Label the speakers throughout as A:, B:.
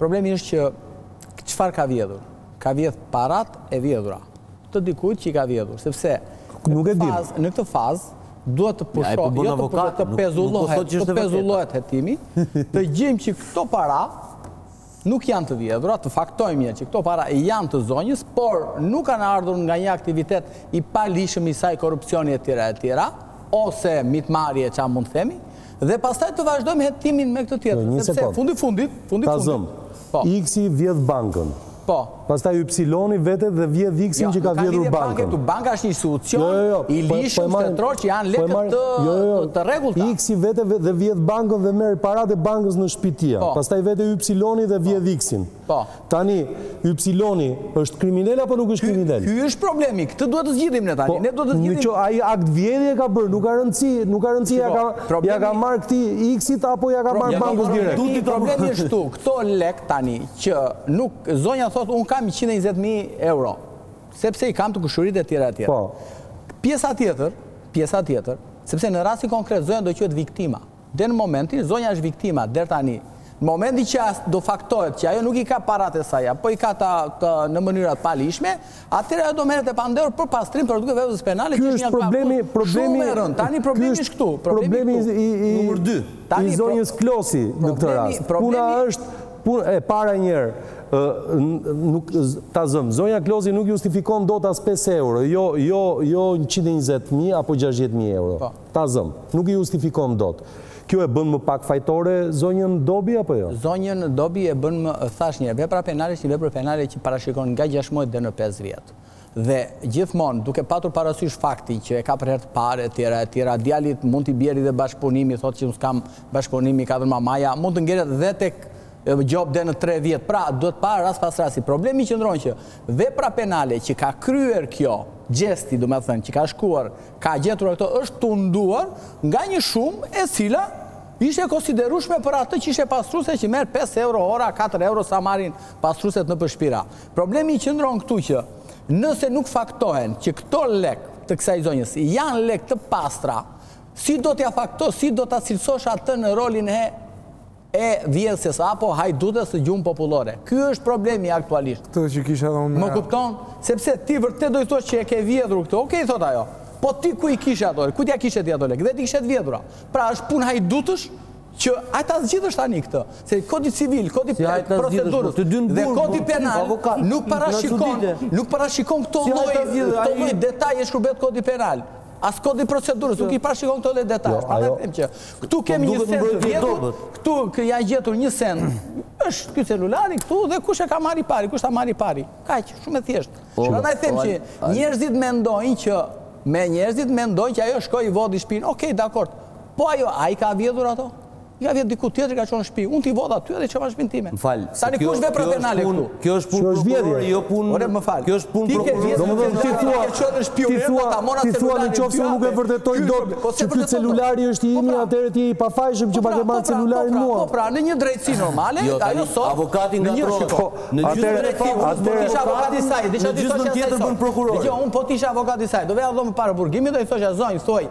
A: Problemi është që çfarë ka vjedhur? Ka vjedh paratë e vjedhura të dikujt që i ka vjedhur, sepse në këtë fazë duhet të pushojë, jo të pushojë, të pezullohet, të pezullohet hetimi, të gjejmë që këto para nuk janë të vjedhura, të faktojmë njëherë që këto para janë të zonjës, por nuk kanë ardhur nga një aktivitet i paligjshëm i saj korrupsioni e tjera e tjera, ose mitmarrje ça mund të themi, Dhe pastaj të vazhdojmë hetimin me këtë tjetër,
B: sepse
A: fundi fundit, fundi fundit.
B: Ta zëmë, X-i vjedh bankën.
A: Po.
B: Pastaj Y-i vete dhe vjedh X-in që ka vjedhur bankën.
A: Banka është një institucion jo, jo, jo. i po, ligjshëm po shtetëror që janë po lekë të, të
B: rregullta. X-i vete dhe vjedh bankën dhe merr paratë e bankës në shtëpi të tija. Pastaj vete Y-i dhe vjedh X-in. Po. Tani, Ypsiloni është kriminel apo nuk është kriminel?
A: Ky është problemi, këtë duhet të zgjidhim ne tani. Po, ne duhet të zgjidhim.
B: Nëse ai akt vjedhje ka bërë, nuk ka rëndësi, nuk ka rëndësi ja ka ja ka marrë këtij X-it apo ja ka marrë bankës direkt.
A: Problemi është këtu, këto lekë tani që nuk zonja thotë unë kam 120000 euro. Sepse i kam të kushëririt etj etj. Po. Pjesa tjetër, pjesa tjetër, sepse në rastin konkret zonja do quhet viktima. Dhe në momentin, zonja është viktima deri tani. Në momentin që do faktohet që ajo nuk i ka paratë e saj, apo i ka në mënyra të paligjshme, atëherë ajo do merret e pandehur për pastrim produkte të veprës penale
B: që është një akuzë
A: shumë e rëndë. Tani problemi është këtu,
B: problemi numër dy. Tani problemi i zonjës Klosi në këtë rast. Puna është, e para një herë, nuk ta zëmë, zonja Klosi nuk justifikon dot as pesë euro, jo jo jo njëqind e njëzet mijë apo gjashtëdhjetë mijë euro. Ta zëmë. Nuk i justifikon dot. Kjo e bën më pak fajtore zonjën Dobi apo jo?
A: Zonjën Dobi e bën më, thashë një herë, vepra penale është një vepër penale që parashikon nga gjashtë muaj deri në pesë vjet. Dhe gjithmonë, duke patur parasysh faktin që e ka për herë të parë etj, etj, djalit mund t'i bjerë dhe bashkëpunimi, thotë që unë s'kam bashkëpunim, i ka dhënë mamaja, mund të ngelet dhe tek gjobë deri në tre vjet. Pra, duhet parë rast pas rasti. Problemi qëndron që vepra penale që ka kryer kjo, xhesti, domethënë, që ka shkuar ka gjetur e këto është tunduar nga një shumë e cila ishte e konsiderueshme për atë që ishte pastruese që merr 5 euro ora, 4 euro sa marrin pastrueset nëpër shpira. Problemi i qëndron këtu që nëse nuk faktohen që këto lekë të kësaj zonjës janë lekë të pastra, si do t'ia faktosh, si do ta cilësosh atë në rolin e E vjedhëses apo hajdutes në gjuhën popullore. Ky është problemi aktualisht.
C: Këtë çë kisha edhe unë.
A: Më kupton? Sepse ti vërtet do i thuash që e ke vjedhur këtë. Okej thotë ajo. Po ti ku i kishe ato lekë? Ku i kishe ti ato lekë? Edhe ti i kishe të vjedhura. Pra është punë hajdutësh që hajde ta zgjidhësh tani këtë. Se Kodi Civil, Kodi Procedurës dhe Kodi Penal nuk parashikon, nuk parashikon këto lloj, këto lloj detajesh kur bëhet Kodi Penal. As kodi procedurës, nuk i parashikon këto lloj detajesh. Prandaj jo. them që këtu po kemi një send të vjedhur, këtu janë gjetur një send. Është ky celulari këtu dhe kush e ka marrë i pari, kush ta marrë i pari. Kaq, shumë e thjeshtë. Po, Prandaj them po, që njerëzit mendojnë që me njerëzit mendojnë që ajo shkoi i vodi shpinë. Okej, dakord. Po ajo, ai ka vjedhur ato? Ja vjedh dikujt tjetri ka qenë në shpi. Unë t'i vodha aty edhe i çova në shpinë time.
D: Më
A: fal. Tani kush është vepra penale këtu?
D: Kjo është punë prokurori, jo punë.
A: Ore më fal.
D: Kjo është punë prokurori.
B: Domethënë ti thua ti thua ti thua në qoftë se unë nuk e vërtetoj dot që ky celulari është i imi atëherë ti je i pafajshëm që ma ke marrë celularin mua.
A: Po pra në një drejtësi normale
D: ajo sot. Avokati nga pro. Në
A: gjysmë të tij as po isha avokat i saj. Në
D: gjysmë tjetër bën prokuror. Dëgjo unë po të isha avokat i saj. Do veja në dhomë
A: paraburgimi do i
D: thosha zonjë thuaj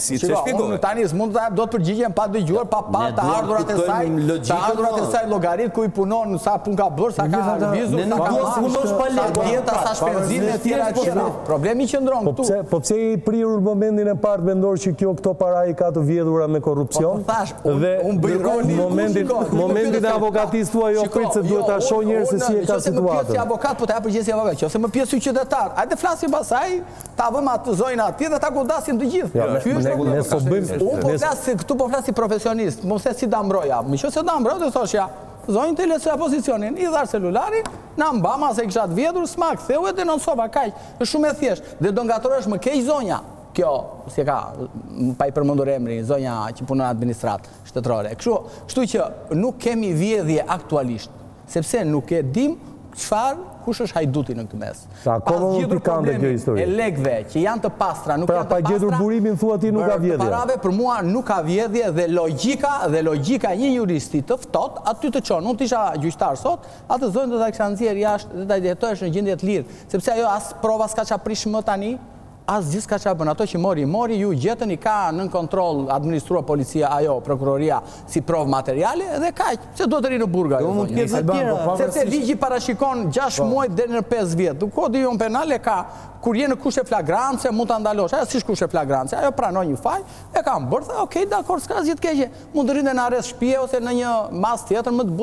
D: Siç e shpjegova. Unë
A: tani s'mund të jap dot përgjigjen pa dëgjuar, pa parë të ardhurat e saj, të ardhurat e saj llogaritë ku punon, sa punë ka bërë, sa ka lëvizur, sa ka marrë, sa shpenzime e tjera e tjera. Problemi qëndron
B: këtu. Po pse je i prirur momentin e parë të mendosh që kjo këto para i ka të vjedhura me
A: korrupsion? Dhe në
B: momentin e avokatisë tuaj jo prit se duhet ta shohë njëherë se si e ka situatën.
A: Nëse më pyet si avokat po të jap përgjigje si avokat, nëse më pyet si qytetar, hajde të flasim pastaj. Ta vëmë atë zonjën aty dhe ta godasim të gjithë. Ja, jo, me, me, me, po bëjmë... Unë po flas, këtu po flas si profesionist, më the si do ta mbroja. Në qoftë se do ta mbroja, do thosha, zonjë të lehtësoja pozicionin, i dhashë celularin, na mbama se e kisha të vjedhur, s'ma ktheu e denoncova, kaq, është shumë e thjeshtë, dhe do ngatërrohesh më keq zonja, kjo, si e ka, pa i përmendur emrin, zonja që punë në administratë shtetërore, kështu, kështu që nuk kemi vjedhje aktualisht, Sepse nuk e dimë çfarë, kush është hajduti në këtë mes.
B: Akoma më pikante kjo histori. Pa zgjidhur problemin
A: e lekëve që janë të pastra, nuk janë të pastra.
B: Pra pa gjetur burimin thua ti nuk ka vjedhje.
A: Për paratë për mua nuk ka vjedhje dhe logjika dhe logjika e një juristi të ftohtë aty të çon. Unë të isha gjyqtar sot, atë zonjë do ta kisha nxjerrë jashtë dhe të hetohesh në gjendje të lirë, sepse ajo as prova s'ka ça prish më tani. Asgjë s'ka ça bën ato që mori i mori ju gjetën i ka nën kontroll, administruar policia ajo prokuroria si provë materiale dhe kaq pse duhet të rrijë në burg ajo zonja sepse ligji parashikon gjashtë muaj deri në pesë vjet dhe kodi jonë penal e ka kur je në kushte flagrance mund ta ndalosh ajo s'ish në kushte flagrance ajo pranoi një faj e kam bërë tha okej dakord s'ka asgjë të keqe mund të rrinte në arrest shpie ose në një masë tjetër më të